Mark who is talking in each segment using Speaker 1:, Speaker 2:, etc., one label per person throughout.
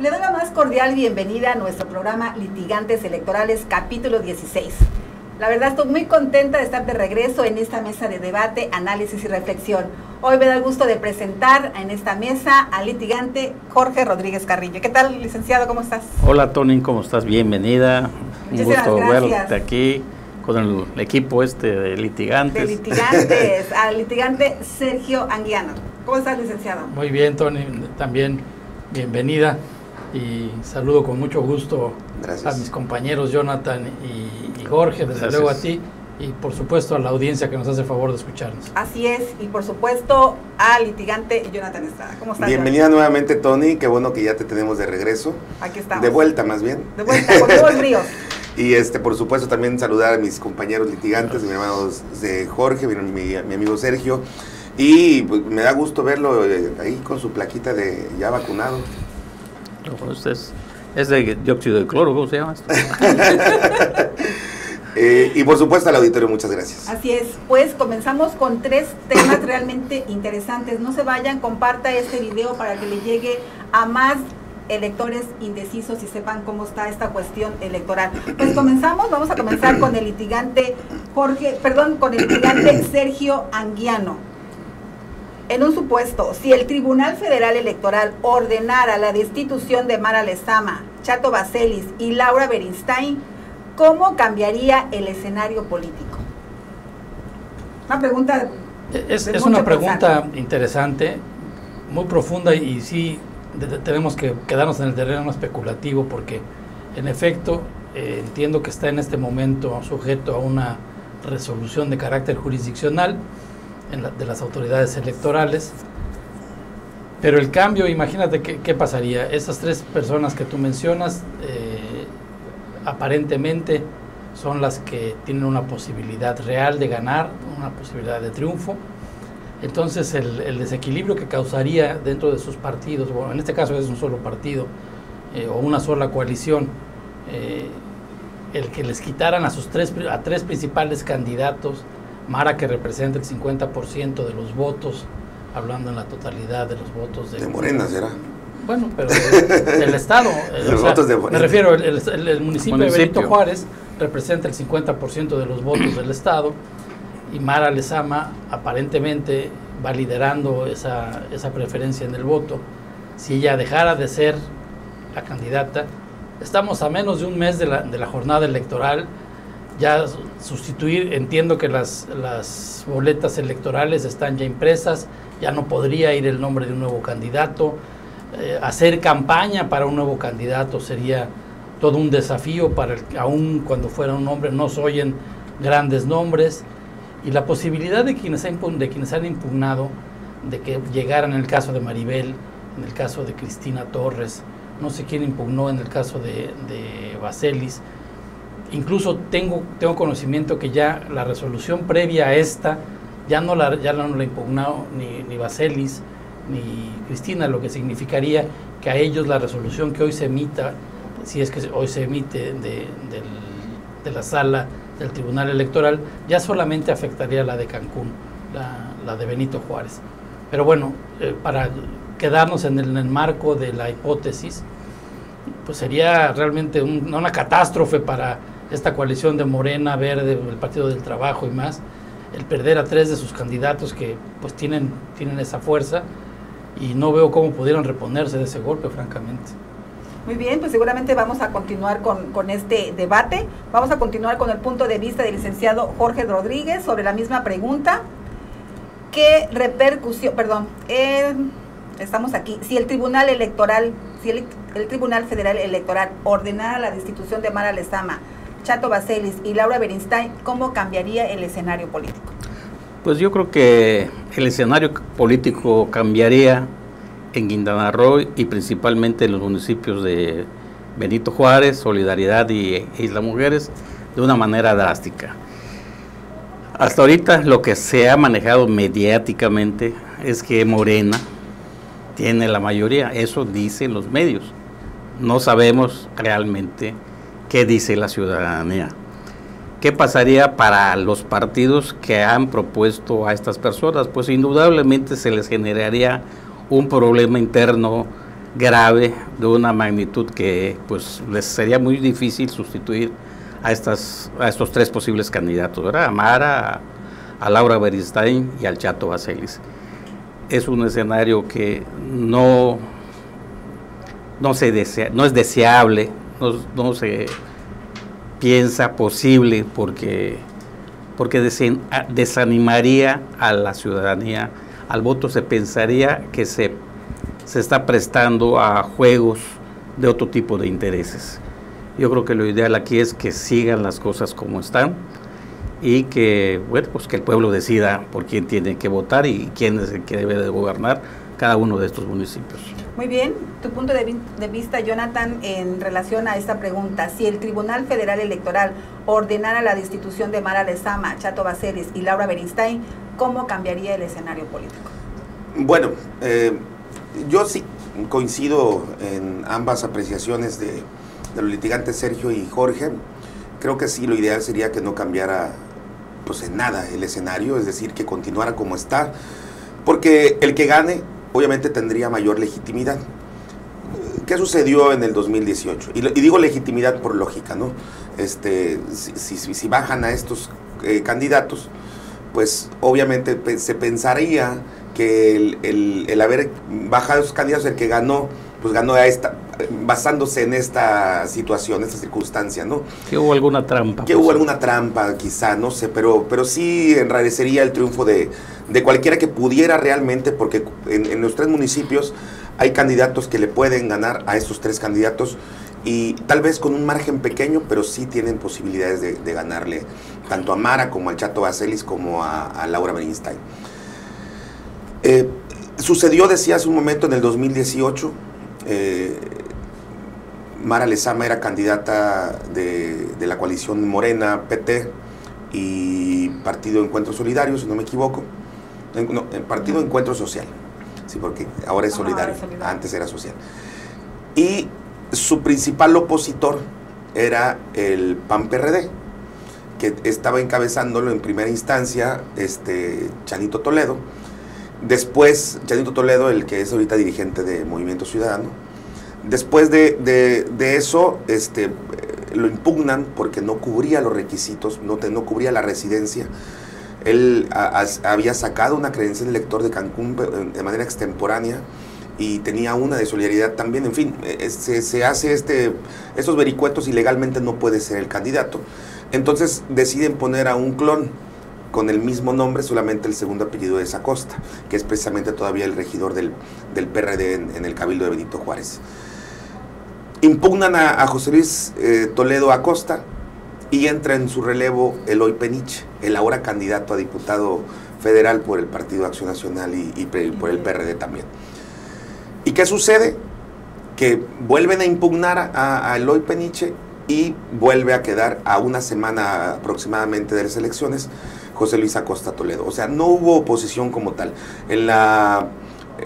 Speaker 1: Le doy la más cordial bienvenida a nuestro programa Litigantes Electorales capítulo 16. La verdad estoy muy contenta de estar de regreso en esta mesa de debate, análisis y reflexión. Hoy me da el gusto de presentar en esta mesa al litigante Jorge Rodríguez Carrillo. ¿Qué tal, licenciado? ¿Cómo estás?
Speaker 2: Hola, Tony, ¿cómo estás? Bienvenida. Un gusto verte aquí con el equipo este de litigantes.
Speaker 1: De litigantes, al litigante Sergio Anguiano. ¿Cómo estás, licenciado?
Speaker 3: Muy bien, Tony, también bienvenida y saludo con mucho gusto a mis compañeros Jonathan y, Jorge, desde luego a ti y por supuesto a la audiencia que nos hace el favor de escucharnos.
Speaker 1: Así es, y por supuesto al litigante Jonathan Estrada. ¿Cómo estás?
Speaker 4: Bienvenida nuevamente Tony, qué bueno que ya te tenemos de regreso.
Speaker 1: Aquí estamos.
Speaker 4: De vuelta más bien.
Speaker 1: De vuelta, con nuevos ríos.
Speaker 4: y este, por supuesto también saludar a mis compañeros litigantes, mi hermano de Jorge, mi, mi, amigo Sergio. Y pues, me da gusto verlo eh, ahí con su plaquita de ya vacunado.
Speaker 2: Es, es de dióxido de cloro, ¿cómo se llama esto?
Speaker 4: Eh, y por supuesto al auditorio, muchas gracias.
Speaker 1: Así es, pues comenzamos con tres temas realmente interesantes. No se vayan, comparta este video para que le llegue a más electores indecisos y sepan cómo está esta cuestión electoral. Pues comenzamos, vamos a comenzar con el litigante Jorge, perdón, con el litigante Sergio Anguiano. En un supuesto, si el Tribunal Federal Electoral ordenara la destitución de Mara Lezama, Chato Baselis y Laura Berinstein, ¿cómo cambiaría el escenario político? Una pregunta.
Speaker 3: Es, una pregunta interesante, muy profunda y, sí tenemos que quedarnos en el terreno especulativo porque en efecto eh, entiendo que está en este momento sujeto a una resolución de carácter jurisdiccional de las autoridades electorales. Pero el cambio, imagínate qué, pasaría. Esas tres personas que tú mencionas, eh, aparentemente son las que tienen una posibilidad real de ganar, una posibilidad de triunfo. Entonces el, desequilibrio que causaría dentro de sus partidos, bueno, en este caso es un solo partido eh, o una sola coalición, eh, el que les quitaran a sus tres, a tres principales candidatos Mara que representa el 50% de los votos, hablando en la totalidad de los votos
Speaker 4: de... De Morena será.
Speaker 3: Bueno, pero del Estado.
Speaker 4: los votos de
Speaker 3: Me refiero, el, el, municipio, de Benito Juárez representa el 50% de los votos del Estado y Mara Lezama aparentemente va liderando esa, esa preferencia en el voto. Si ella dejara de ser la candidata, estamos a menos de un mes de la, de la jornada electoral ya sustituir, entiendo que las, las boletas electorales están ya impresas, ya no podría ir el nombre de un nuevo candidato, eh, hacer campaña para un nuevo candidato sería todo un desafío para el aún cuando fuera un hombre no se oyen grandes nombres. Y la posibilidad de quienes, de quienes han impugnado de que llegaran en el caso de Maribel, en el caso de Cristina Torres, no sé quién impugnó en el caso de, de Baselis, incluso tengo, tengo conocimiento que ya la resolución previa a esta ya no la, ya no la impugnado ni, ni Baselis ni Cristina, lo que significaría que a ellos la resolución que hoy se emita, si es que hoy se emite de, la sala del Tribunal Electoral, ya solamente afectaría la de Cancún, la, de Benito Juárez. Pero bueno, eh, para quedarnos en el, marco de la hipótesis, pues sería realmente una catástrofe para esta coalición de Morena, Verde, el Partido del Trabajo y más, el perder a tres de sus candidatos que pues tienen, tienen esa fuerza y no veo cómo pudieron reponerse de ese golpe, francamente.
Speaker 1: Muy bien, pues seguramente vamos a continuar con, este debate. Vamos a continuar con el punto de vista del licenciado Jorge Rodríguez sobre la misma pregunta. ¿Qué repercusión, perdón, eh, estamos aquí, si el Tribunal Electoral, si el, el Tribunal Federal Electoral ordenara la destitución de Mara Lezama, Chato Baselis y Laura Berinstein, ¿cómo cambiaría el escenario político?
Speaker 2: Pues yo creo que el escenario político cambiaría en Quintana Roo y principalmente en los municipios de Benito Juárez, Solidaridad y Isla Mujeres de una manera drástica. Hasta ahorita lo que se ha manejado mediáticamente es que Morena tiene la mayoría, eso dicen los medios. No sabemos realmente qué dice la ciudadanía. ¿Qué pasaría para los partidos que han propuesto a estas personas? Pues indudablemente se les generaría un problema interno grave, de una magnitud que pues les sería muy difícil sustituir a, estas, a estos tres posibles candidatos, ¿verdad? A Mara, a, Laura Beristain y al Chato Baselis. Es un escenario que no, no, se desea, no es deseable, no, no se piensa posible porque, porque desanimaría a la ciudadanía al voto, se pensaría que se, se está prestando a juegos de otro tipo de intereses. Yo creo que lo ideal aquí es que sigan las cosas como están y que, bueno, pues que el pueblo decida por quién tiene que votar y quién es el que debe de gobernar cada uno de estos municipios.
Speaker 1: Muy bien, tu punto de, vista, Jonathan, en relación a esta pregunta. Si el Tribunal Federal Electoral ordenara la destitución de Mara Lezama, Chato Baceres y Laura Beristain, ¿cómo cambiaría el escenario político?
Speaker 4: Bueno, eh, yo sí coincido en ambas apreciaciones de, de, los litigantes Sergio y Jorge. Creo que sí, lo ideal sería que no cambiara pues en nada el escenario, es decir, que continuara como está, porque el que gane obviamente tendría mayor legitimidad. ¿Qué sucedió en el 2018? Y, digo legitimidad por lógica, ¿no? Este, si, si, bajan a estos eh, candidatos, pues obviamente se pensaría que el, el, haber bajado esos candidatos, el que ganó, pues ganó a esta, basándose en esta situación, esta circunstancia, ¿no?
Speaker 2: Que hubo alguna trampa.
Speaker 4: Que hubo pues, alguna trampa, quizá, no sé, pero, pero sí enrarecería el triunfo de, de cualquiera que pudiera realmente, porque en, los tres municipios hay candidatos que le pueden ganar a esos tres candidatos y tal vez con un margen pequeño, pero sí tienen posibilidades de, ganarle tanto a Mara como al Chato Bacelis como a, Laura Bernstein. Eh, sucedió, decía hace un momento, en el 2018, eh, Mara Lezama era candidata de, de, la coalición Morena, PT y Partido Encuentro Solidario, si no me equivoco el Partido Encuentro Social, sí, porque ahora es solidario, antes era social. Y su principal opositor era el PAN-PRD, que estaba encabezándolo en primera instancia este Chanito Toledo. Después, Chanito Toledo, el que es ahorita dirigente de Movimiento Ciudadano. Después de, eso, este, lo impugnan porque no cubría los requisitos, no, no cubría la residencia él había sacado una credencial de elector de Cancún de manera extemporánea y tenía una de solidaridad también. En fin, eh, se, hace este, estos vericuetos y legalmente no puede ser el candidato. Entonces deciden poner a un clon con el mismo nombre, solamente el segundo apellido de Acosta, que es precisamente todavía el regidor del, PRD en, el Cabildo de Benito Juárez. Impugnan a, José Luis eh, Toledo Acosta, y entra en su relevo Eloy Penich, el ahora candidato a diputado federal por el Partido Acción Nacional y, por el PRD también. ¿Y qué sucede? Que vuelven a impugnar a, Eloy Peniche y vuelve a quedar a una semana aproximadamente de las elecciones José Luis Acosta Toledo. O sea, no hubo oposición como tal. En la,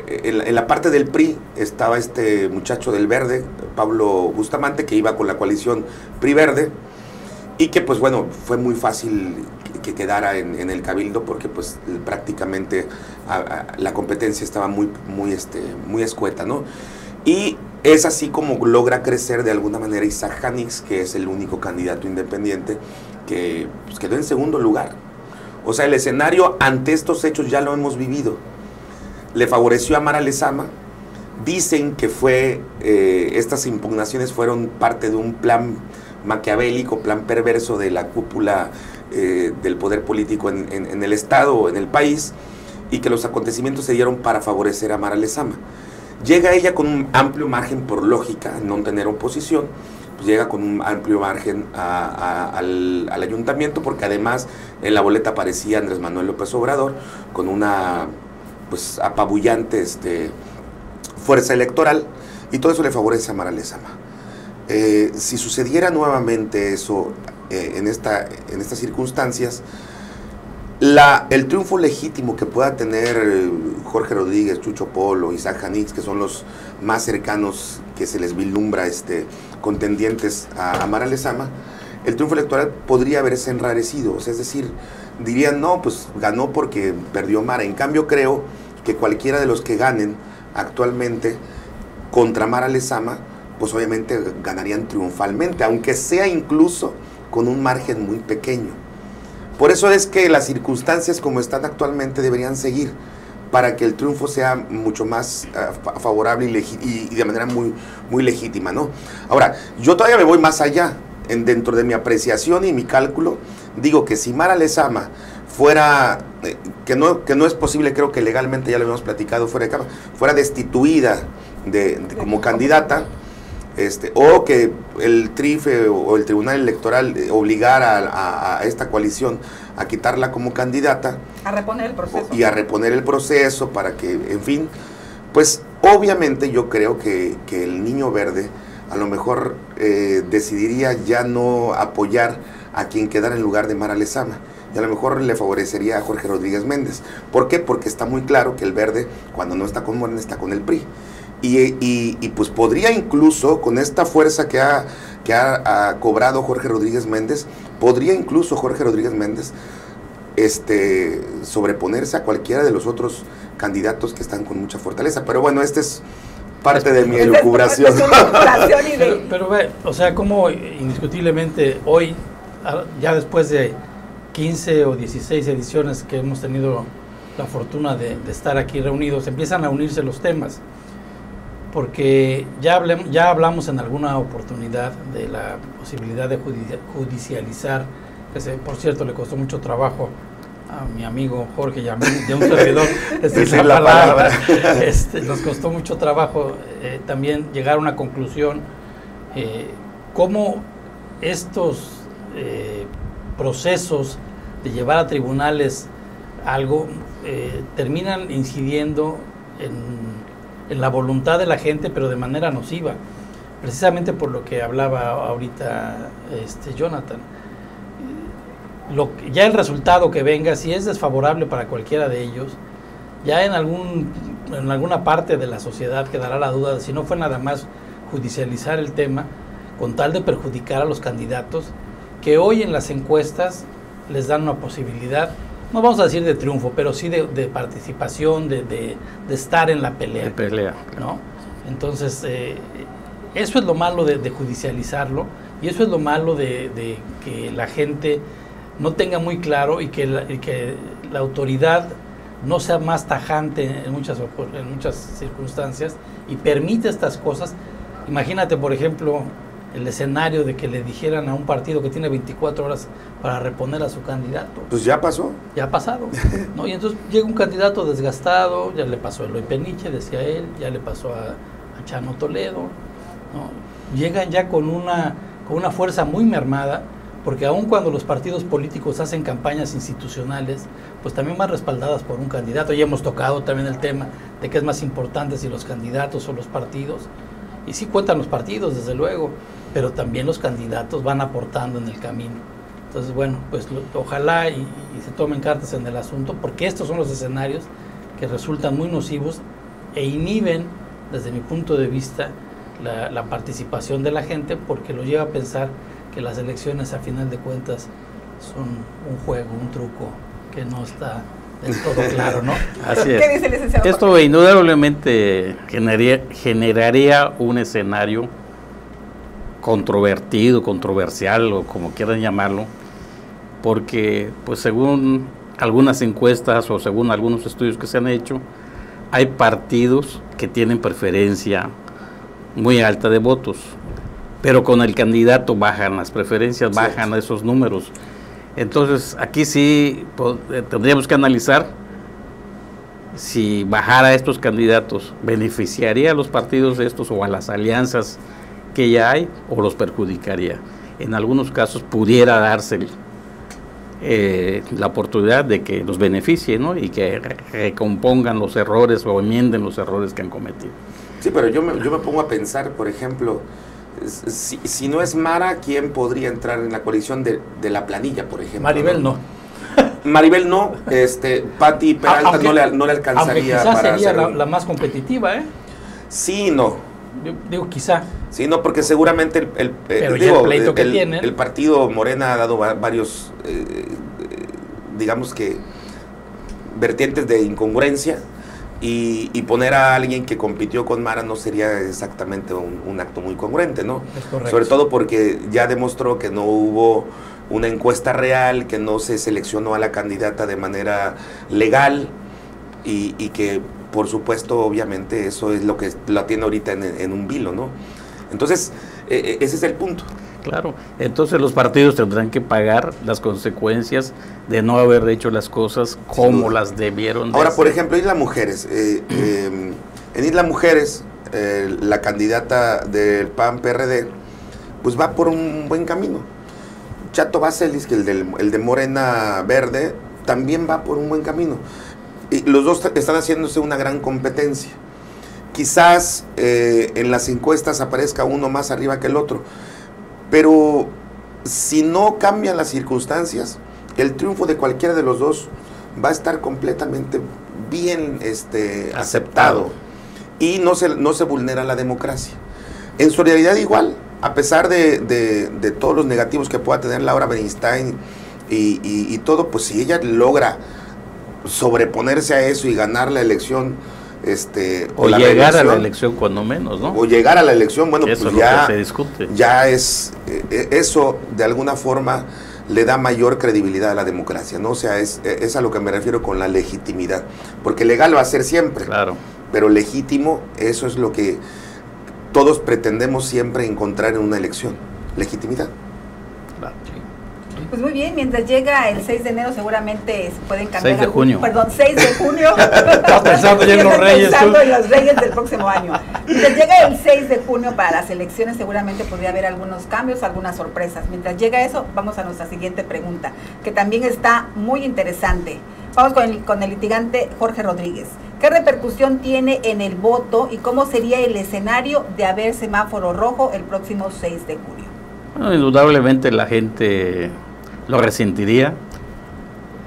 Speaker 4: en la, parte del PRI estaba este muchacho del Verde, Pablo Bustamante, que iba con la coalición PRI-Verde y que pues bueno, fue muy fácil que quedara en, el cabildo porque pues prácticamente la competencia estaba muy, muy, este, muy escueta, ¿no? Y es así como logra crecer de alguna manera Isaac Hanix, que es el único candidato independiente que pues, quedó en segundo lugar. O sea, el escenario ante estos hechos ya lo hemos vivido. Le favoreció a Mara Lezama. Dicen que fue, eh, estas impugnaciones fueron parte de un plan maquiavélico, plan perverso de la cúpula eh, del poder político en, el Estado en el país y que los acontecimientos se dieron para favorecer a Mara Lezama. Llega ella con un amplio margen por lógica, no tener oposición, pues llega con un amplio margen al, ayuntamiento porque además en la boleta aparecía Andrés Manuel López Obrador con una pues apabullante este, fuerza electoral y todo eso le favorece a Mara Lezama. Eh, si sucediera nuevamente eso eh, en, esta, en estas circunstancias, la, el triunfo legítimo que pueda tener eh, Jorge Rodríguez, Chucho Polo, Isaac Janix, que son los más cercanos que se les vislumbra este, contendientes a, Mara Lezama, el triunfo electoral podría haberse enrarecido. es decir, dirían, no, pues ganó porque perdió Mara. En cambio, creo que cualquiera de los que ganen actualmente contra Mara Lezama, pues obviamente ganarían triunfalmente, aunque sea incluso con un margen muy pequeño. Por eso es que las circunstancias como están actualmente deberían seguir para que el triunfo sea mucho más uh, favorable y, y, de manera muy, muy legítima, ¿no? Ahora, yo todavía me voy más allá. En, dentro de mi apreciación y mi cálculo, digo que si Mara Lezama fuera, eh, que, no, que no es posible, creo que legalmente ya lo habíamos platicado fuera de cámara, fuera destituida de, de, como candidata, este, o que el TRIFE o el Tribunal Electoral obligara a, a, esta coalición a quitarla como candidata.
Speaker 1: A reponer el proceso.
Speaker 4: Y a reponer el proceso para que, en fin, pues obviamente yo creo que, que el niño verde a lo mejor eh, decidiría ya no apoyar a quien quedara en lugar de Mara Lezama. Y a lo mejor le favorecería a Jorge Rodríguez Méndez. ¿Por qué? Porque está muy claro que el verde, cuando no está con Morena, está con el PRI. Y, y, y, pues podría incluso, con esta fuerza que, ha, que ha, ha, cobrado Jorge Rodríguez Méndez, podría incluso Jorge Rodríguez Méndez este, sobreponerse a cualquiera de los otros candidatos que están con mucha fortaleza. Pero bueno, este es parte de mi elucubración.
Speaker 3: pero, pero ve, o sea, como indiscutiblemente hoy, ya después de 15 o 16 ediciones que hemos tenido la fortuna de, de estar aquí reunidos, empiezan a unirse los temas porque ya, ya hablamos en alguna oportunidad de la posibilidad de judicializar, que se, por cierto le costó mucho trabajo a mi amigo Jorge y a mí, de un servidor, este, esa la palabra, este, nos costó mucho trabajo eh, también llegar a una conclusión, eh, cómo estos eh, procesos de llevar a tribunales algo eh, terminan incidiendo en la voluntad de la gente, pero de manera nociva, precisamente por lo que hablaba ahorita este Jonathan. Lo, ya el resultado que venga, si es desfavorable para cualquiera de ellos, ya en, algún, en alguna parte de la sociedad quedará la duda de si no fue nada más judicializar el tema con tal de perjudicar a los candidatos que hoy en las encuestas les dan una posibilidad no vamos a decir de triunfo, pero sí de, de participación, de, de, de, estar en la pelea.
Speaker 2: De pelea.
Speaker 3: ¿no? Entonces, eh, eso es lo malo de, judicializarlo y eso es lo malo de, que la gente no tenga muy claro y que la, y que la autoridad no sea más tajante en muchas, en muchas circunstancias y permite estas cosas. Imagínate, por ejemplo, el escenario de que le dijeran a un partido que tiene 24 horas para reponer a su candidato.
Speaker 4: Pues ya pasó.
Speaker 3: Ya ha pasado. ¿no? Y entonces llega un candidato desgastado, ya le pasó a Eloy Peniche, decía él, ya le pasó a, a Chano Toledo. ¿no? Llegan ya con una, con una fuerza muy mermada, porque aun cuando los partidos políticos hacen campañas institucionales, pues también van respaldadas por un candidato. Ya hemos tocado también el tema de qué es más importante si los candidatos o los partidos. Y sí cuentan los partidos, desde luego, pero también los candidatos van aportando en el camino. Entonces, bueno, pues ojalá y, y, se tomen cartas en el asunto, porque estos son los escenarios que resultan muy nocivos e inhiben, desde mi punto de vista, la, la participación de la gente, porque lo lleva a pensar que las elecciones, a final de cuentas, son un juego, un truco que no está todo claro, ¿no?
Speaker 2: Así es. ¿Qué dice el licenciado? Esto indudablemente generaría, generaría un escenario controvertido, controversial o como quieran llamarlo, porque pues según algunas encuestas o según algunos estudios que se han hecho, hay partidos que tienen preferencia muy alta de votos, pero con el candidato bajan las preferencias, bajan sí. esos números. Entonces aquí sí pues, tendríamos que analizar si bajar a estos candidatos beneficiaría a los partidos estos o a las alianzas que ya hay o los perjudicaría. En algunos casos pudiera darse eh, la oportunidad de que los beneficie ¿no? y que recompongan los errores o enmienden los errores que han cometido.
Speaker 4: Sí, pero yo me, yo me pongo a pensar, por ejemplo, si, si, no es Mara, ¿quién podría entrar en la coalición de, de la planilla, por ejemplo?
Speaker 3: Maribel no.
Speaker 4: Maribel no, este, Patti Peralta aunque, no, le, no le alcanzaría
Speaker 3: aunque para sería la, la, más competitiva, ¿eh?
Speaker 4: Sí, no.
Speaker 3: Yo digo quizá.
Speaker 4: Sí, no, porque seguramente el, el,
Speaker 3: Pero
Speaker 4: digo,
Speaker 3: el pleito que
Speaker 4: el,
Speaker 3: tienen.
Speaker 4: el, partido Morena ha dado varios, eh, digamos que, vertientes de incongruencia y, poner a alguien que compitió con Mara no sería exactamente un, acto muy congruente, ¿no? Sobre todo porque ya demostró que no hubo una encuesta real, que no se seleccionó a la candidata de manera legal y, que, por supuesto, obviamente, eso es lo que la tiene ahorita en, un vilo, ¿no? Entonces, e, e, ese es el punto.
Speaker 2: Claro, entonces los partidos tendrán que pagar las consecuencias de no haber hecho las cosas como las debieron.
Speaker 4: Ahora, por ejemplo, Isla Mujeres. Eh, em, en Isla Mujeres, eh, la candidata del PAN-PRD, pues va por un buen camino. Chato Baselis, que el, el de Morena Verde, también va por un buen camino. Y los dos están haciéndose una gran competencia. Quizás eh, en las encuestas aparezca uno más arriba que el otro pero si no cambian las circunstancias, el triunfo de cualquiera de los dos va a estar completamente bien este, aceptado y no se, no se vulnera la democracia. En solidaridad igual, a pesar de, todos los negativos que pueda tener Laura Bernstein y, y, todo, pues si ella logra sobreponerse a eso y ganar la elección, este,
Speaker 2: o, llegar a la elección cuando menos, ¿no?
Speaker 4: O llegar a la elección, bueno, pues ya, se discute. ya es, eh, eh, eso de alguna forma le da mayor credibilidad a la democracia, ¿no? O sea, es, eh, es a lo que me refiero con la legitimidad, porque legal va a ser siempre,
Speaker 2: claro.
Speaker 4: pero legítimo, eso es lo que todos pretendemos siempre encontrar en una elección, legitimidad.
Speaker 1: Pues muy bien, mientras llega el 6 de enero seguramente se pueden cambiar.
Speaker 2: 6 de junio.
Speaker 1: Perdón, 6 de junio.
Speaker 3: Estás pensando ya en los reyes.
Speaker 1: Pensando en los reyes del próximo año. Mientras llega el 6 de junio para las elecciones seguramente podría haber algunos cambios, algunas sorpresas. Mientras llega eso, vamos a nuestra siguiente pregunta, que también está muy interesante. Vamos con el, con el litigante Jorge Rodríguez. ¿Qué repercusión tiene en el voto y cómo sería el escenario de haber semáforo rojo el próximo 6 de junio?
Speaker 2: Bueno, indudablemente la gente lo resentiría.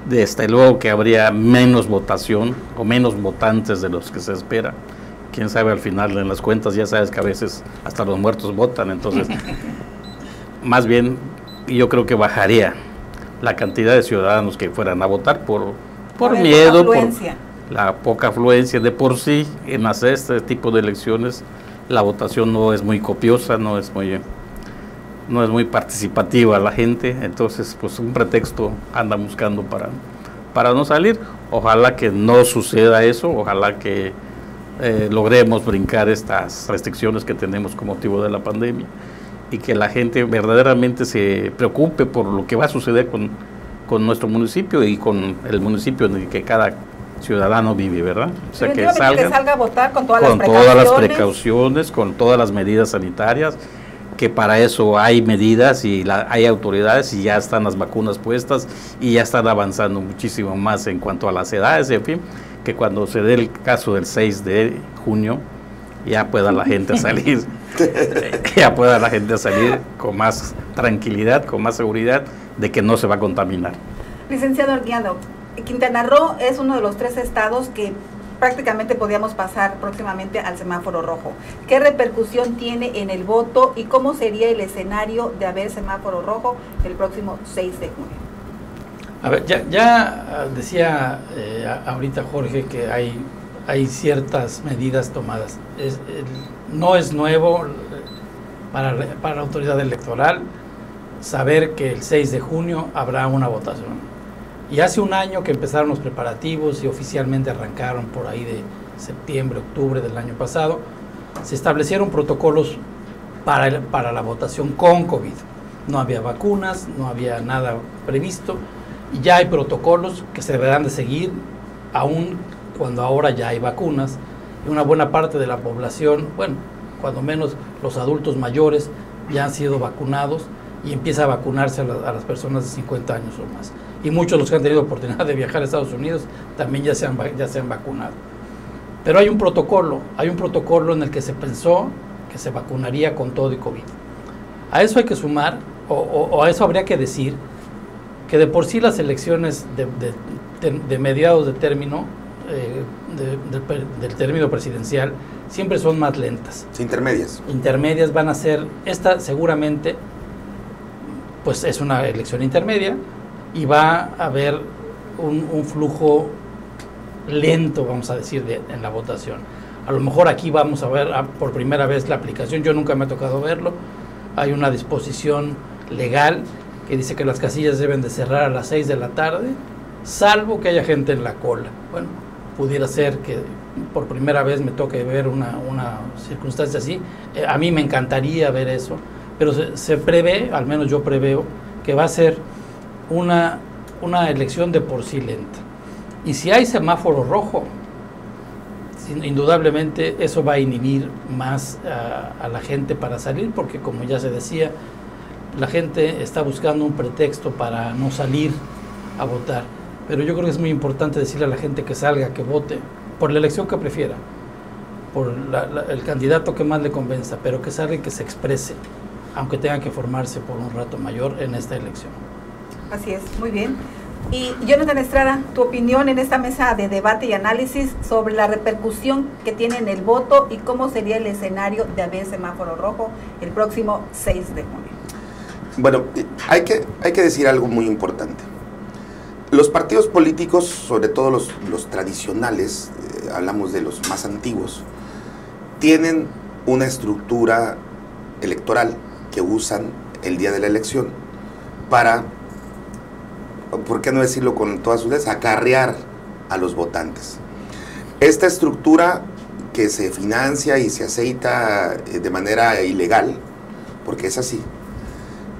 Speaker 2: Desde luego que habría menos votación o menos votantes de los que se espera. Quién sabe al final en las cuentas, ya sabes que a veces hasta los muertos votan, entonces más bien yo creo que bajaría la cantidad de ciudadanos que fueran a votar por, por, miedo, por la poca afluencia de por sí en hacer este tipo de elecciones. La votación no es muy copiosa, no es muy no es muy participativa la gente, entonces pues un pretexto anda buscando para, para no salir. Ojalá que no suceda eso, ojalá que eh, logremos brincar estas restricciones que tenemos con motivo de la pandemia y que la gente verdaderamente se preocupe por lo que va a suceder con, con nuestro municipio y con el municipio en el que cada ciudadano vive, ¿verdad?
Speaker 1: O sea, que salga, a votar con todas,
Speaker 2: con todas las precauciones, con todas las medidas sanitarias que para eso hay medidas y hay autoridades y ya están las vacunas puestas y ya están avanzando muchísimo más en cuanto a las edades, en fin, que cuando se dé el caso del 6 de junio ya pueda la gente salir, ya pueda la gente salir con más tranquilidad, con más seguridad de que no se va a contaminar.
Speaker 1: Licenciado Arguiado, Quintana Roo es uno de los tres estados que prácticamente podíamos pasar próximamente al semáforo rojo. ¿Qué repercusión tiene en el voto y cómo sería el escenario de haber semáforo rojo el próximo 6 de junio?
Speaker 3: A ver, ya, ah, decía eh, ahorita Jorge que hay, hay ciertas medidas tomadas. no es nuevo para, para la autoridad electoral saber que el 6 de junio habrá una votación y hace un año que empezaron los preparativos y oficialmente arrancaron por ahí de septiembre, octubre del año pasado, se establecieron protocolos para, para la votación con COVID. No había vacunas, no había nada previsto y ya hay protocolos que se deberán de seguir aún cuando ahora ya hay vacunas y una buena parte de la población, bueno, cuando menos los adultos mayores ya han sido vacunados y empieza a vacunarse a, a las personas de 50 años o más y muchos de los que han tenido oportunidad de viajar a Estados Unidos también ya se han, ya se han vacunado. Pero hay un protocolo, hay un protocolo en el que se pensó que se vacunaría con todo y COVID. A eso hay que sumar, o, a eso habría que decir, que de por sí las elecciones de, mediados de término, eh, del término presidencial, siempre son más lentas.
Speaker 4: Intermedias.
Speaker 3: Intermedias van a ser, esta seguramente, pues es una elección intermedia, y va a haber un, flujo lento, vamos a decir, en la votación. A lo mejor aquí vamos a ver por primera vez la aplicación, yo nunca me ha tocado verlo. Hay una disposición legal que dice que las casillas deben de cerrar a las 6 de la tarde, salvo que haya gente en la cola. Bueno, pudiera ser que por primera vez me toque ver una, una circunstancia así. Eh, a mí me encantaría ver eso, pero se, se, prevé, al menos yo preveo, que va a ser una, una elección de por sí lenta. Y si hay semáforo rojo, indudablemente eso va a inhibir más a, la gente para salir, porque como ya se decía, la gente está buscando un pretexto para no salir a votar. Pero yo creo que es muy importante decirle a la gente que salga, que vote, por la elección que prefiera, por el candidato que más le convenza, pero que salga y que se exprese, aunque tenga que formarse por un rato mayor en esta elección.
Speaker 1: Así es, muy bien. Y Jonathan Estrada, tu opinión en esta mesa de debate y análisis sobre la repercusión que tiene en el voto y cómo sería el escenario de haber semáforo rojo el próximo 6 de junio.
Speaker 4: Bueno, hay que, hay que decir algo muy importante. Los partidos políticos, sobre todo los, los tradicionales, eh, hablamos de los más antiguos, tienen una estructura electoral que usan el día de la elección para ¿por qué no decirlo con todas sus letras? Acarrear a los votantes. Esta estructura que se financia y se aceita eh, de manera ilegal, porque es así,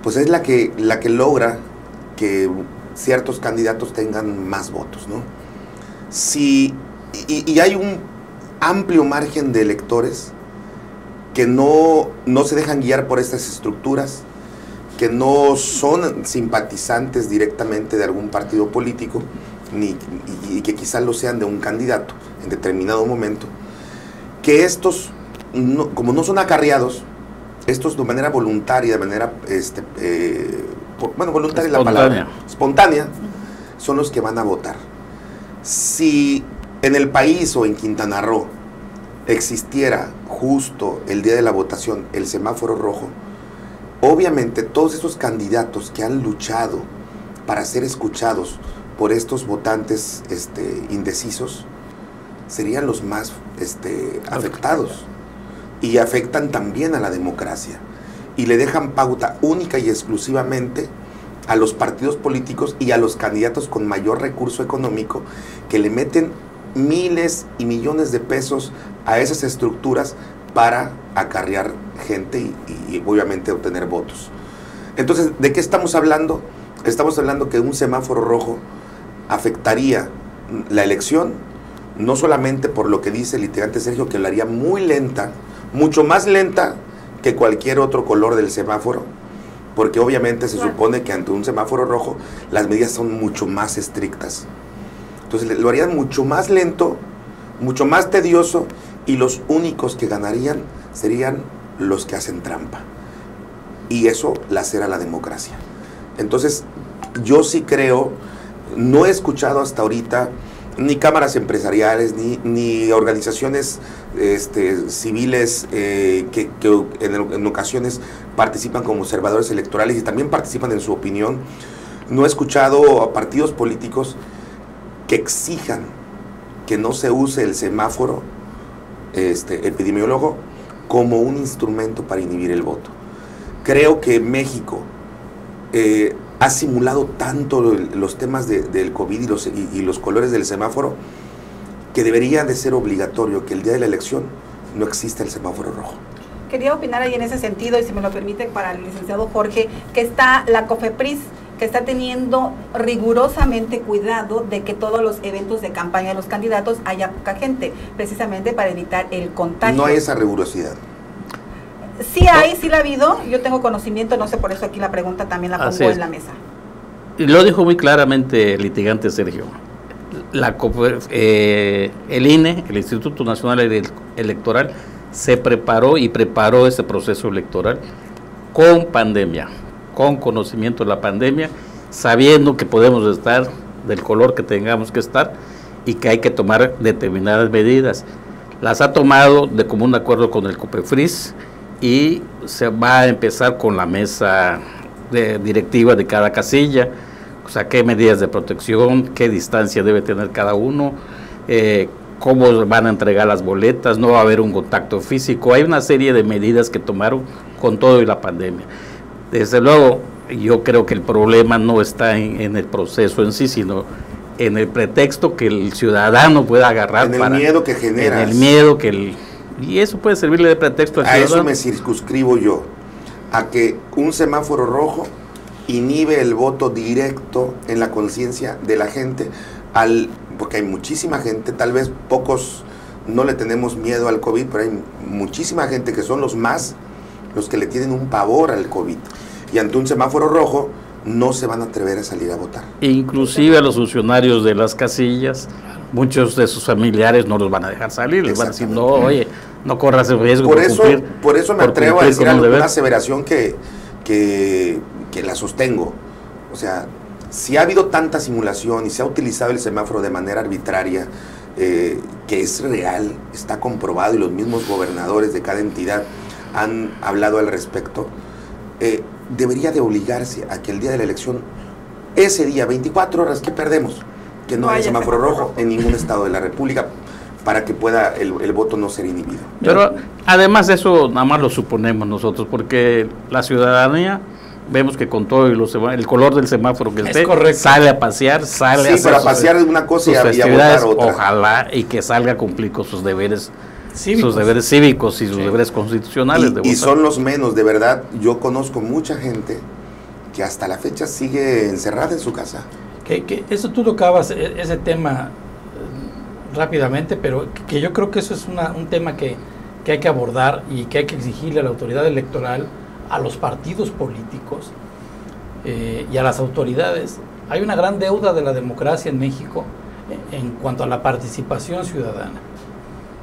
Speaker 4: pues es la que, la que logra que ciertos candidatos tengan más votos, ¿no? Si, y, hay un amplio margen de electores que no, no se dejan guiar por estas estructuras, que no son simpatizantes directamente de algún partido político, ni, y, que quizás lo sean de un candidato en determinado momento, que estos, como no son acarreados, estos de manera voluntaria, de manera, este, eh, bueno, voluntaria es la palabra, espontánea, son los que van a votar. Si en el país o en Quintana Roo existiera justo el día de la votación el semáforo rojo, Obviamente todos esos candidatos que han luchado para ser escuchados por estos votantes este, indecisos serían los más este, afectados. Y afectan también a la democracia. Y le dejan pauta única y exclusivamente a los partidos políticos y a los candidatos con mayor recurso económico que le meten miles y millones de pesos a esas estructuras para acarrear gente y, obviamente obtener votos. Entonces, ¿de qué estamos hablando? Estamos hablando que un semáforo rojo afectaría la elección, no solamente por lo que dice el litigante Sergio, que la haría muy lenta, mucho más lenta que cualquier otro color del semáforo, porque obviamente se supone que ante un semáforo rojo las medidas son mucho más estrictas. Entonces lo harían mucho más lento, mucho más tedioso y los únicos que ganarían serían los que hacen trampa. Y eso lacera la democracia. Entonces, yo sí creo, no he escuchado hasta ahorita ni cámaras empresariales, ni, ni organizaciones este, civiles eh, que, en, en, ocasiones participan como observadores electorales y también participan en su opinión. No he escuchado a partidos políticos que exijan que no se use el semáforo este, epidemiólogo como un instrumento para inhibir el voto. Creo que México eh, ha simulado tanto los temas del COVID y los, y, los colores del semáforo que debería de ser obligatorio que el día de la elección no exista el semáforo rojo.
Speaker 1: Quería opinar ahí en ese sentido, y si me lo permite, para el licenciado Jorge, que está la COFEPRIS que está teniendo rigurosamente cuidado de que todos los eventos de campaña de los candidatos haya poca gente, precisamente para evitar el contagio.
Speaker 4: No hay esa rigurosidad.
Speaker 1: Sí hay, sí la ha habido, yo tengo conocimiento, no sé por eso aquí la pregunta también la pongo en la mesa.
Speaker 2: Y lo dijo muy claramente el litigante Sergio. La, eh, el INE, el Instituto Nacional Electoral, se preparó y preparó ese proceso electoral con pandemia con conocimiento de la pandemia, sabiendo que podemos estar del color que tengamos que estar y que hay que tomar determinadas medidas. Las ha tomado de común acuerdo con el COPEFRIS y se va a empezar con la mesa de directiva de cada casilla, o sea, qué medidas de protección, qué distancia debe tener cada uno, eh, cómo van a entregar las boletas, no va a haber un contacto físico. Hay una serie de medidas que tomaron con todo y la pandemia. Desde luego, yo creo que el problema no está en, el proceso en sí, sino en el pretexto que el ciudadano pueda agarrar.
Speaker 4: En el miedo que genera.
Speaker 2: En el miedo que el... Y eso puede servirle de pretexto
Speaker 4: al a ciudadano. A eso me circunscribo yo, a que un semáforo rojo inhibe el voto directo en la conciencia de la gente, al, porque hay muchísima gente, tal vez pocos no le tenemos miedo al COVID, pero hay muchísima gente que son los más, los que le tienen un pavor al COVID. Y ante un semáforo rojo no se van a atrever a salir a votar.
Speaker 2: Inclusive a los funcionarios de las casillas, muchos de sus familiares no los van a dejar salir, les van a decir, no, oye, no corras el riesgo.
Speaker 4: Por, eso, por eso me atrevo a decir una aseveración que, que que la sostengo. O sea, si ha habido tanta simulación y se ha utilizado el semáforo de manera arbitraria, eh, que es real, está comprobado y los mismos gobernadores de cada entidad han hablado al respecto, eh, debería de obligarse a que el día de la elección, ese día, 24 horas que perdemos, que no, haya semáforo rojo en ningún estado de la República para que pueda el, el, voto no ser inhibido.
Speaker 2: Pero además de eso, nada más lo suponemos nosotros, porque la ciudadanía vemos que con todo el color del semáforo que esté, sale a pasear, sale
Speaker 4: a para pasear es una cosa y a, otra.
Speaker 2: Ojalá y que salga a cumplir con sus deberes cívicos, sus deberes cívicos y sus deberes constitucionales.
Speaker 4: Y, y son los menos, de verdad. Yo conozco mucha gente que hasta la fecha sigue encerrada en su casa.
Speaker 3: Que, eso tú tocabas e, ese tema eh, rápidamente, pero que yo creo que eso es un tema que, que hay que abordar y que hay que exigirle a la autoridad electoral a los partidos políticos eh, y a las autoridades. Hay una gran deuda de la democracia en México en cuanto a la participación ciudadana,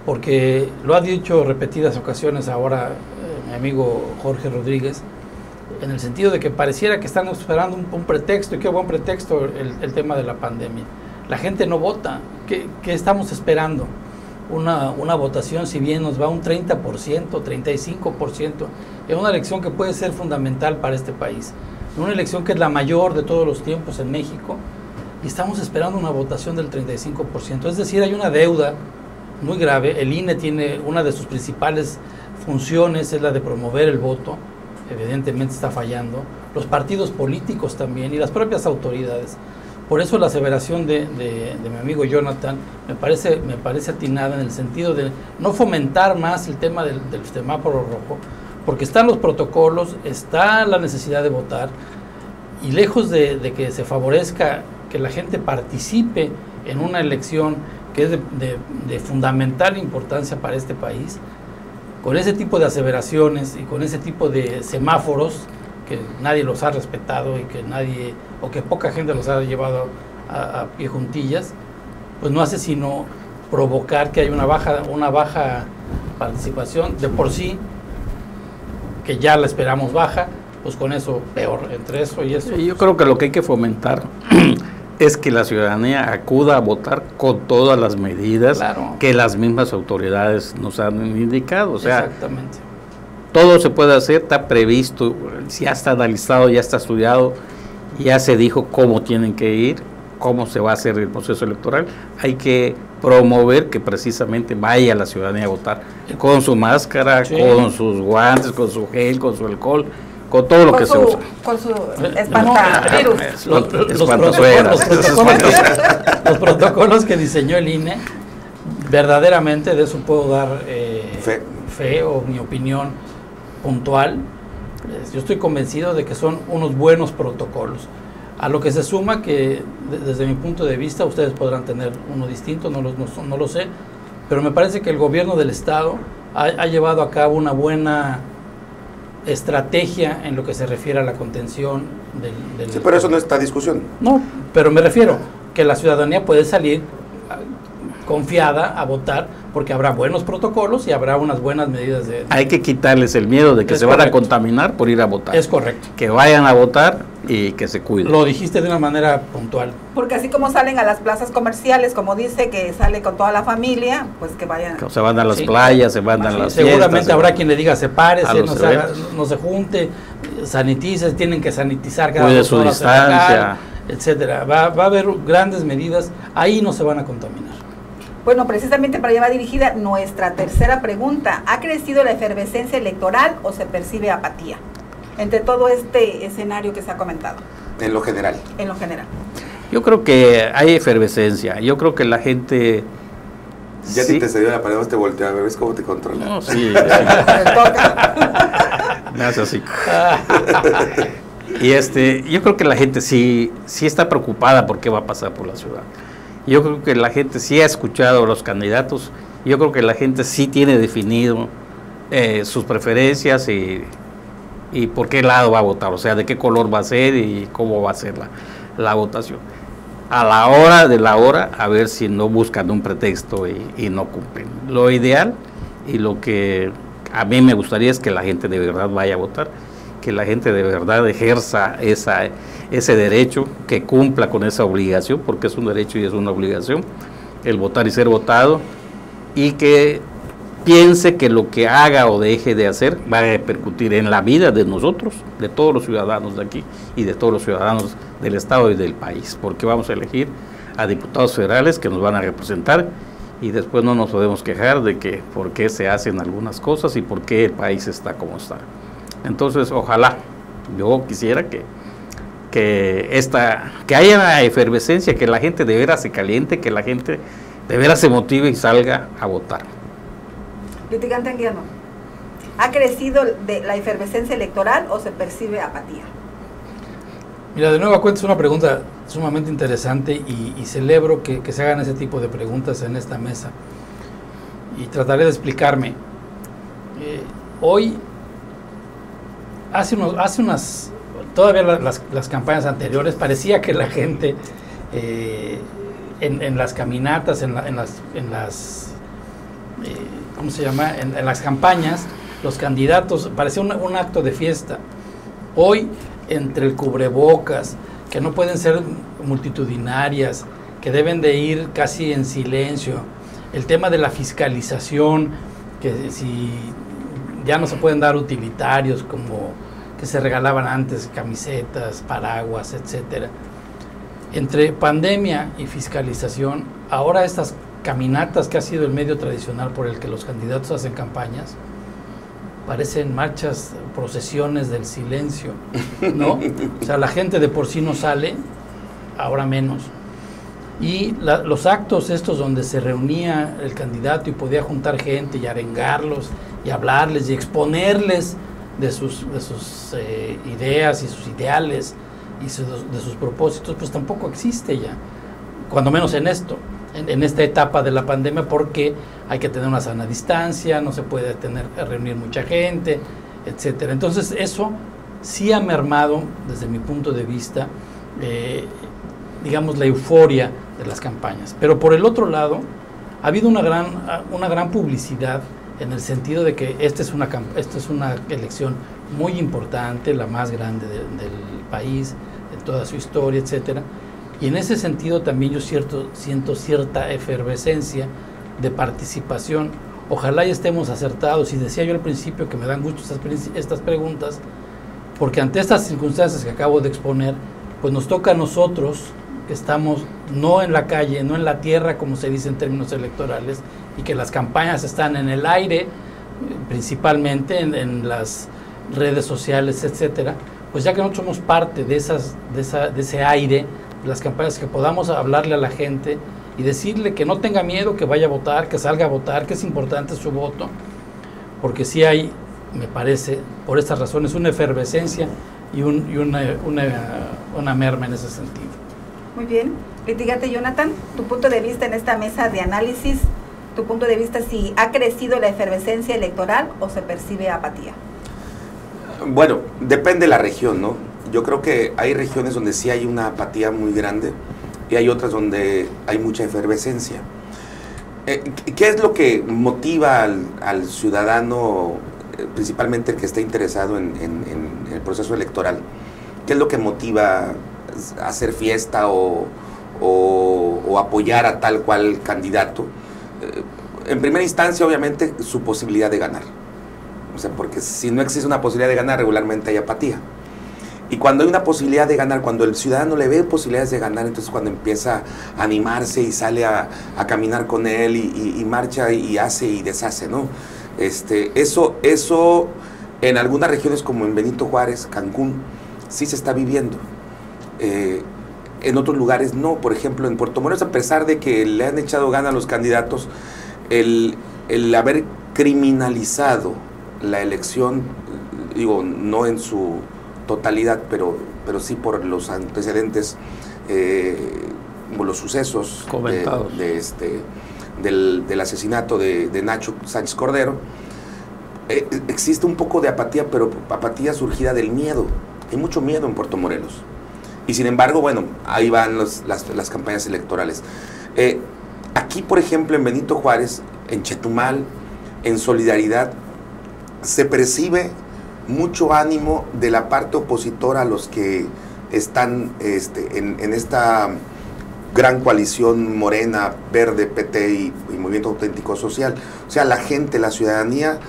Speaker 3: porque lo ha dicho repetidas ocasiones ahora eh, mi amigo Jorge Rodríguez, en el sentido de que pareciera que están esperando un, pretexto, y qué buen pretexto el, tema de la pandemia. La gente no vota, ¿qué, qué estamos esperando? una, una, votación, si bien nos va un 30%, 35%, en una elección que puede ser fundamental para este país, una elección que es la mayor de todos los tiempos en México, y estamos esperando una votación del 35%. Es decir, hay una deuda muy grave. El INE tiene una de sus principales funciones, es la de promover el voto, evidentemente está fallando. Los partidos políticos también y las propias autoridades. Por eso la aseveración de, mi amigo Jonathan me parece, me parece atinada en el sentido de no fomentar más el tema del, del semáforo rojo, porque están los protocolos, está la necesidad de votar, y lejos de, que se favorezca que la gente participe en una elección que es de, fundamental importancia para este país, con ese tipo de aseveraciones y con ese tipo de semáforos que nadie los ha respetado y que nadie o que poca gente los ha llevado a, pie juntillas, pues no hace sino provocar que haya una baja, una baja participación de por sí, que ya la esperamos baja, pues con eso peor, entre eso y eso.
Speaker 2: Yo creo que lo que hay que fomentar es que la ciudadanía acuda a votar con todas las medidas que las mismas autoridades nos han indicado. O sea,
Speaker 3: Exactamente.
Speaker 2: Todo se puede hacer, está previsto, ya está analizado, ya está estudiado, ya se dijo cómo tienen que ir, cómo se va a hacer el proceso electoral. Hay que promover que precisamente vaya la ciudadanía a votar con su máscara, con sus guantes, con su gel, con su alcohol, con todo lo que se usa.
Speaker 1: Con su espantavirus.
Speaker 3: los, los, protocolos, que diseñó el INE, verdaderamente de eso puedo dar eh, fe. fe o mi opinión puntual, yo estoy convencido de que son unos buenos protocolos. A lo que se suma que desde mi punto de vista ustedes podrán tener uno distinto, no lo, no, lo sé, pero me parece que el gobierno del Estado ha, llevado a cabo una buena estrategia en lo que se refiere a la contención del... del
Speaker 4: sí, pero eso no está discusión.
Speaker 3: No, pero me refiero que la ciudadanía puede salir confiada a votar porque habrá buenos protocolos y habrá unas buenas medidas de...
Speaker 2: Hay que quitarles el miedo de que se van a contaminar por ir a votar.
Speaker 3: Es correcto.
Speaker 2: Que vayan a votar y que se cuiden.
Speaker 3: Lo dijiste de una manera puntual.
Speaker 1: Porque así como salen a las plazas comerciales, como dice que sale con toda la familia, pues que vayan...
Speaker 2: se van a las playas, se van a las
Speaker 3: Seguramente habrá quien le diga sepárese, no se, no se junte, sanitice, tienen que sanitizar
Speaker 2: cada Cuide su distancia.
Speaker 3: etcétera. Va, va a haber grandes medidas, ahí no se van a contaminar.
Speaker 1: Bueno, precisamente para allá va dirigida nuestra tercera pregunta. ¿Ha crecido la efervescencia electoral o se percibe apatía? Entre todo este escenario que se ha comentado.
Speaker 4: En lo general.
Speaker 1: En lo general.
Speaker 2: Yo creo que hay efervescencia. Yo creo que la gente...
Speaker 4: Ya sí. te dio la pared, te voltea a ver, ¿ves cómo te controla? No, sí.
Speaker 2: Me hace así. y este, yo creo que la gente sí, sí está preocupada por qué va a pasar por la ciudad. Yo creo que la gente sí ha escuchado a los candidatos. Yo creo que la gente sí tiene definido eh, sus preferencias y, y, por qué lado va a votar, o sea, de qué color va a ser y cómo va a ser la, la votación. A la hora de la hora, a ver si no buscan un pretexto y, y no cumplen. Lo ideal y lo que a mí me gustaría es que la gente de verdad vaya a votar, que la gente de verdad ejerza esa ese derecho, que cumpla con esa obligación, porque es un derecho y es una obligación, el votar y ser votado, y que piense que lo que haga o deje de hacer va a repercutir en la vida de nosotros, de todos los ciudadanos de aquí y de todos los ciudadanos del Estado y del país, porque vamos a elegir a diputados federales que nos van a representar y después no nos podemos quejar de que por qué se hacen algunas cosas y por qué el país está como está. Entonces, ojalá, yo quisiera que que, esta, que haya una efervescencia, que la gente de veras se caliente, que la gente de veras se motive y salga a votar.
Speaker 1: Litigante Anguiano, ¿ha crecido de la efervescencia electoral o se percibe apatía?
Speaker 3: Mira, de nuevo cuenta es una pregunta sumamente interesante y, celebro que, se hagan ese tipo de preguntas en esta mesa. Y trataré de explicarme. Eh, hoy, hace, unos, hace unas todavía las, campañas anteriores parecía que la gente eh, en, las caminatas, en, las, en las eh, ¿cómo se llama? En, las campañas, los candidatos, parecía un, acto de fiesta. Hoy, entre el cubrebocas, que no pueden ser multitudinarias, que deben de ir casi en silencio, el tema de la fiscalización, que si ya no se pueden dar utilitarios como se regalaban antes, camisetas, paraguas, etcétera. Entre pandemia y fiscalización, ahora estas caminatas que ha sido el medio tradicional por el que los candidatos hacen campañas, parecen marchas, procesiones del silencio, ¿no? O sea, la gente de por sí no sale, ahora menos. Y los actos estos donde se reunía el candidato y podía juntar gente y arengarlos y hablarles y exponerles de sus, de sus eh, ideas y sus ideales y de sus propósitos, pues tampoco existe ya, cuando menos en esto, en, esta etapa de la pandemia, porque hay que tener una sana distancia, no se puede tener, reunir mucha gente, etcétera. Entonces eso sí ha mermado, desde mi punto de vista, eh, digamos, la euforia de las campañas. Pero por el otro lado, ha habido una gran, una gran publicidad en el sentido de que esta es una, esta es una elección muy importante, la más grande del país, en toda su historia, etcétera. Y en ese sentido también yo cierto, siento cierta efervescencia de participación. Ojalá ya estemos acertados. Y decía yo al principio que me dan gusto estas, estas preguntas, porque ante estas circunstancias que acabo de exponer, pues nos toca a nosotros que estamos no en la calle, no en la tierra, como se dice en términos electorales, y que las campañas están en el aire, principalmente en, las redes sociales, etcétera, pues ya que nosotros somos parte de, esas, de, ese aire, las campañas, que podamos hablarle a la gente y decirle que no tenga miedo, que vaya a votar, que salga a votar, que es importante su voto, porque sí hay, me parece, por estas razones, una efervescencia y, un, y una, una, una merma en ese sentido.
Speaker 1: Muy bien. Litigante Jonathan, tu punto de vista en esta mesa de análisis tu punto de vista si ha crecido la efervescencia electoral o se percibe apatía?
Speaker 4: Bueno, depende de la región, ¿no? Yo creo que hay regiones donde sí hay una apatía muy grande y hay otras donde hay mucha efervescencia. Eh, ¿Qué es lo que motiva al, ciudadano, eh, principalmente el que esté interesado en, el proceso electoral? ¿Qué es lo que motiva hacer fiesta o apoyar a tal cual candidato? Eh, en primera instancia, obviamente, su posibilidad de ganar. O sea, porque si no existe una posibilidad de ganar, regularmente hay apatía. Y cuando hay una posibilidad de ganar, cuando el ciudadano le ve posibilidades de ganar, entonces cuando empieza a animarse y sale a, caminar con él y, marcha y hace y deshace, ¿no? Este, eso, eso en algunas regiones como en Benito Juárez, Cancún, sí se está viviendo. Eh, en otros lugares no. Por ejemplo, en Puerto Morelos, a pesar de que le han echado gana a los candidatos, el, el haber criminalizado la elección, digo, no en su totalidad, pero, pero sí por los antecedentes, eh, los sucesos de, este, del, asesinato de, Nacho Sánchez Cordero, eh, existe un poco de apatía, pero apatía surgida del miedo. Hay mucho miedo en Puerto Morelos. Y sin embargo, bueno, ahí van las, las, campañas electorales. Eh, aquí, por ejemplo, en Benito Juárez, en Chetumal, en Solidaridad, se percibe mucho ánimo de la parte opositora a los que están este, en, esta gran coalición morena, verde, PT y, Movimiento Auténtico Social. O sea, la gente, la ciudadanía,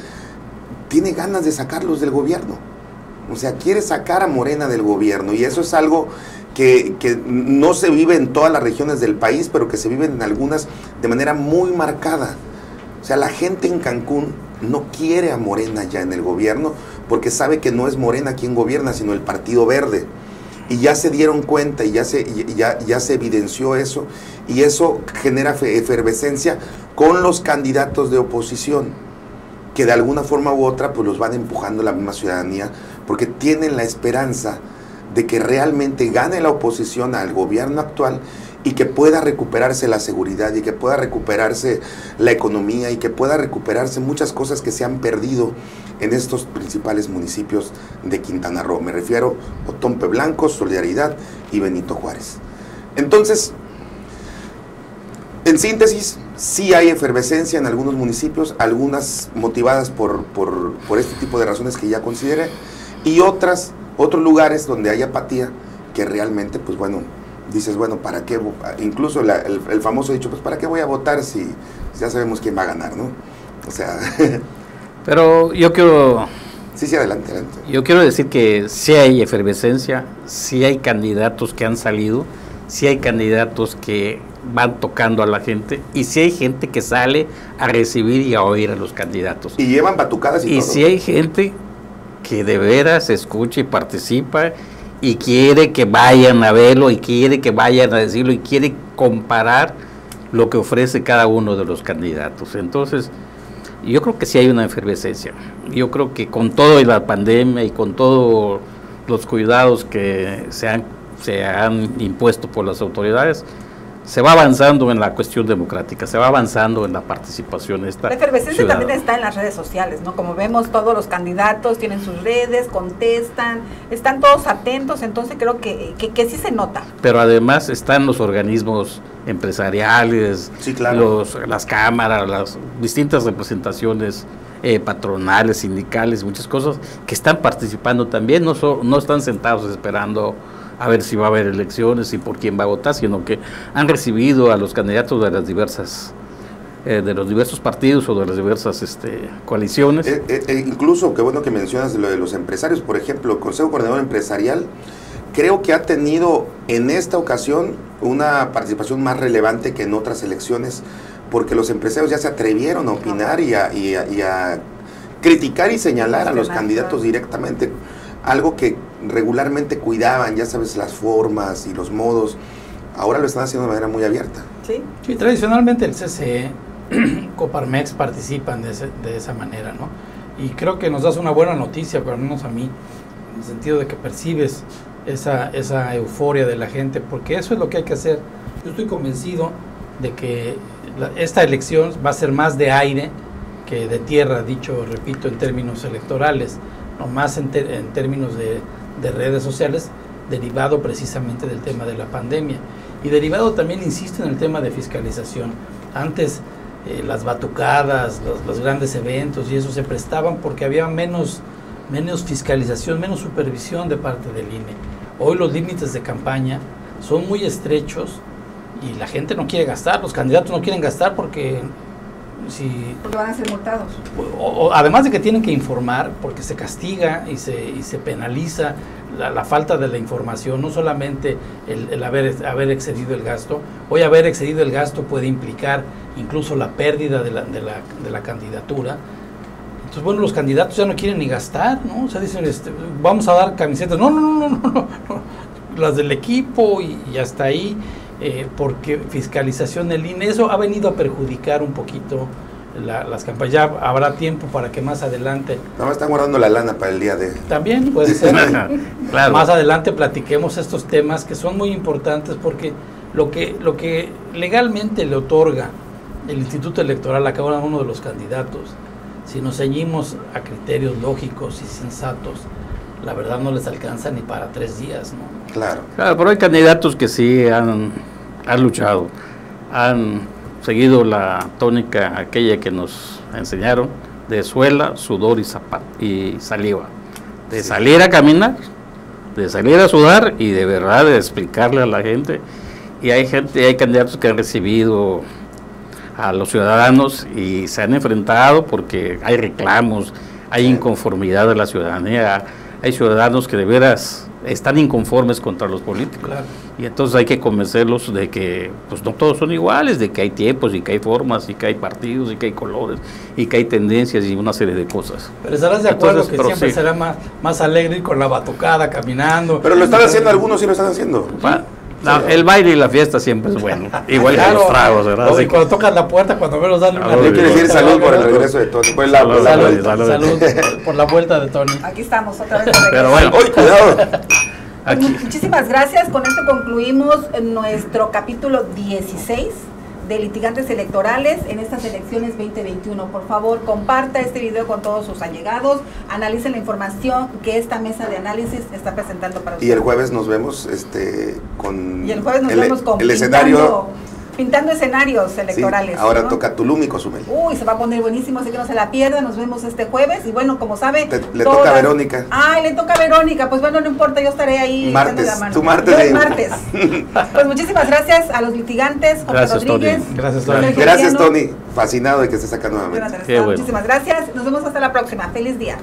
Speaker 4: tiene ganas de sacarlos del gobierno. O sea, quiere sacar a Morena del gobierno y eso es algo que, que, no se vive en todas las regiones del país, pero que se vive en algunas de manera muy marcada. O sea, la gente en Cancún no quiere a Morena ya en el gobierno porque sabe que no es Morena quien gobierna, sino el Partido Verde. Y ya se dieron cuenta y ya se, ya, ya se evidenció eso y eso genera efervescencia con los candidatos de oposición que de alguna forma u otra pues los van empujando la misma ciudadanía porque tienen la esperanza de que realmente gane la oposición al gobierno actual y que pueda recuperarse la seguridad y que pueda recuperarse la economía y que pueda recuperarse muchas cosas que se han perdido en estos principales municipios de Quintana Roo. Me refiero a Otompe Blanco, Solidaridad y Benito Juárez. Entonces, en síntesis, sí hay efervescencia en algunos municipios, algunas motivadas por, este tipo de razones que ya consideré, y otras, otros lugares donde hay apatía que realmente, pues bueno, dices, bueno, ¿para qué? Incluso el, famoso dicho, pues ¿para qué voy a votar si ya sabemos quién va a ganar, ¿no? O sea...
Speaker 2: Pero yo quiero...
Speaker 4: Sí, sí, adelante, adelante.
Speaker 2: Yo quiero decir que sí hay efervescencia, sí hay candidatos que han salido, sí hay candidatos que van tocando a la gente y sí hay gente que sale a recibir y a oír a los candidatos.
Speaker 4: Y llevan batucadas y,
Speaker 2: y sí hay gente que de veras escucha y participa y quiere que vayan a verlo y quiere que vayan a decirlo y quiere comparar lo que ofrece cada uno de los candidatos. Entonces, yo creo que sí hay una efervescencia. Yo creo que con todo la pandemia y con todos los cuidados que se han, se han impuesto por las autoridades, se va avanzando en la cuestión democrática, se va avanzando en la participación. Esta
Speaker 1: la efervescencia también está en las redes sociales, ¿no? Como vemos, todos los candidatos tienen sus redes, contestan, están todos atentos, entonces creo que, que, sí se nota.
Speaker 2: Pero además están los organismos empresariales, los, las cámaras, las distintas representaciones eh, patronales, sindicales, muchas cosas que están participando también, no, no están sentados esperando a ver si va a haber elecciones y por quién va a votar, sino que han recibido a los candidatos de las diversas eh, de los diversos partidos o de las diversas este, coaliciones.
Speaker 4: Eh, eh, incluso, qué bueno que mencionas lo de los empresarios, por ejemplo, el Consejo Coordinador Empresarial creo que ha tenido en esta ocasión una participación más relevante que en otras elecciones, porque los empresarios ya se atrevieron a opinar y a, y a criticar y señalar a los candidatos directamente algo que regularmente cuidaban, ya sabes, las formas y los modos, ahora lo están haciendo de manera muy abierta.
Speaker 3: Sí, sí tradicionalmente el CCE, Coparmex participan de, de, esa manera, ¿no? Y creo que nos das una buena noticia, pero menos a mí, en el sentido de que percibes esa, esa euforia de la gente, porque eso es lo que hay que hacer. Yo estoy convencido de que esta elección va a ser más de aire que de tierra, dicho, repito, en términos electorales no más en, términos de, redes sociales, derivado precisamente del tema de la pandemia. Y derivado también, insisto, en el tema de fiscalización. Antes eh, las batucadas, los, grandes eventos y eso se prestaban porque había menos, menos fiscalización, menos supervisión de parte del INE. Hoy los límites de campaña son muy estrechos y la gente no quiere gastar, los candidatos no quieren gastar porque si...
Speaker 1: Porque van a ser multados.
Speaker 3: además de que tienen que informar, porque se castiga y se, y se penaliza la, falta de la información, no solamente el, haber, haber excedido el gasto, hoy haber excedido el gasto puede implicar incluso la pérdida de la, de la, de la candidatura. Entonces, bueno, los candidatos ya no quieren ni gastar, ¿no? O sea, dicen, este, vamos a dar camisetas. No, no, no, no, no, las del equipo y, y hasta ahí, eh, porque fiscalización del INE, eso ha venido a perjudicar un poquito las campañas. Ya habrá tiempo para que más adelante.
Speaker 4: Nada más están guardando la lana para el día de.
Speaker 3: También puede ser. Más adelante platiquemos estos temas que son muy importantes porque lo que, lo que legalmente le otorga el Instituto Electoral a cada uno de los candidatos, si nos ceñimos a criterios lógicos y sensatos, la verdad no les alcanza ni para tres días, ¿no?
Speaker 2: Claro. Claro, pero hay candidatos que sí han, han luchado, han seguido la tónica aquella que nos enseñaron de suela, sudor y, y saliva. De salir a caminar, de salir a sudar y de verdad de explicarle a la gente. Y hay gente, hay candidatos que han recibido a los ciudadanos y se han enfrentado porque hay reclamos, hay inconformidad de la ciudadanía, hay ciudadanos que de veras están inconformes contra los políticos. Y entonces hay que convencerlos de que pues no todos son iguales, de que hay tiempos y que hay formas y que hay partidos y que hay colores y que hay tendencias y una serie de cosas.
Speaker 3: Pero estarás de acuerdo que siempre será más, más alegre ir con la batucada, caminando.
Speaker 4: Pero lo están haciendo algunos y lo están haciendo.
Speaker 2: El baile y la fiesta siempre es bueno. Igual que los tragos, ¿verdad?
Speaker 3: y cuando tocas la puerta, cuando menos darle
Speaker 4: una quiere decir salud por el regreso de Tony. Pues
Speaker 3: salud, salud, por la vuelta de Tony.
Speaker 1: Aquí estamos otra vez.
Speaker 2: Pero bueno.
Speaker 4: cuidado!
Speaker 1: Muchísimas gracias. Con esto concluimos nuestro capítulo 16 de litigantes electorales en estas elecciones 2021. Por favor, comparta este video con todos sus allegados, analicen la información que esta mesa de análisis está presentando para ustedes.
Speaker 4: Y el jueves nos vemos este con
Speaker 1: y el, jueves nos vemos con
Speaker 4: el escenario
Speaker 1: pintando escenarios electorales.
Speaker 4: ahora toca Tulum y Cozumel.
Speaker 1: Uy, se va a poner buenísimo, así que no se la pierda. Nos vemos este jueves. Y bueno, como sabe.
Speaker 4: le toca a Verónica.
Speaker 1: Ay, le toca a Verónica. Pues bueno, no importa, yo estaré ahí.
Speaker 4: Martes.
Speaker 1: La mano.
Speaker 4: Tu martes.
Speaker 1: martes. pues muchísimas gracias a los litigantes.
Speaker 2: Jorge gracias,
Speaker 1: Rodríguez.
Speaker 2: Tony.
Speaker 3: Gracias, Tony.
Speaker 4: Gracias, Tony. Fascinado de que estés acá nuevamente.
Speaker 1: Muchísimas gracias. Nos vemos hasta la próxima. Feliz día.